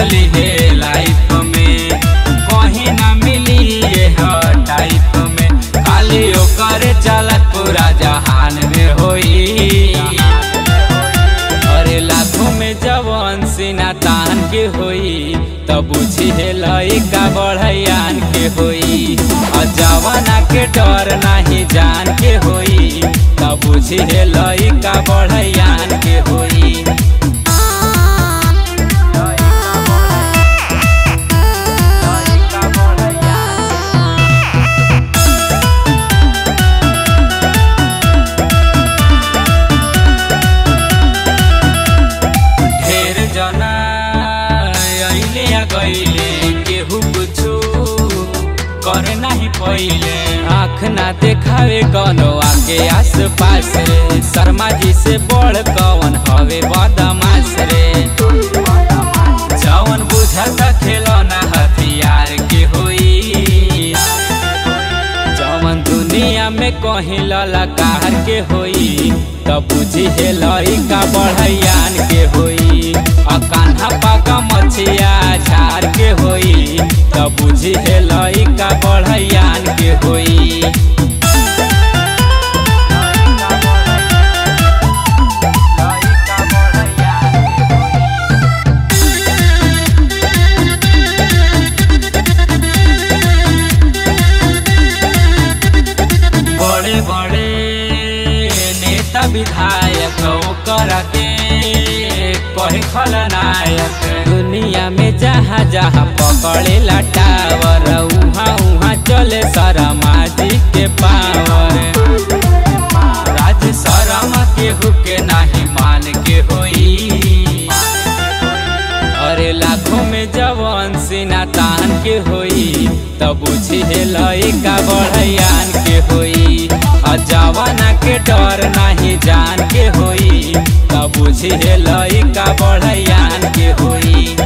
ली है लाइफ में। कहीं ना मिली ह टाइप में। खाली ओकर चलत पूरा जहान में होई। अरे लाखों में जवान सीना तान के होई। तब बुझी है लइका बढ़ियान के होई। और जवाना के डर नहीं जान के होई। तब बुझी है लइका बढ़ियान के होई। गइले केहू कुछु करे नहीं पहिले, आँख ना देखावे, कौनो आके आस पास शर्मा जी से बड़ कौन हवे बदमाश रे। जवन बुझता खिलौना हथियार के होई जवन दुनिया में कहीं ललकार के होई तब बुझी है लइका बढ़ियान के होई आ कान्हा पाका बुझी है लइका बढ़ियान के होई। बड़े बड़े नेता विधायक ओकर के कहे खलनायक, दुनिया में जहाँ जहाँ पकड़े टावर नाही मान के होई। अरे लाखों में जवान सीना तान के होई। तब बुझे लइका बढ़ियान के होई। जवाना के डर नाही जान के होई। तब बुझे लइका बढ़ियान के होई।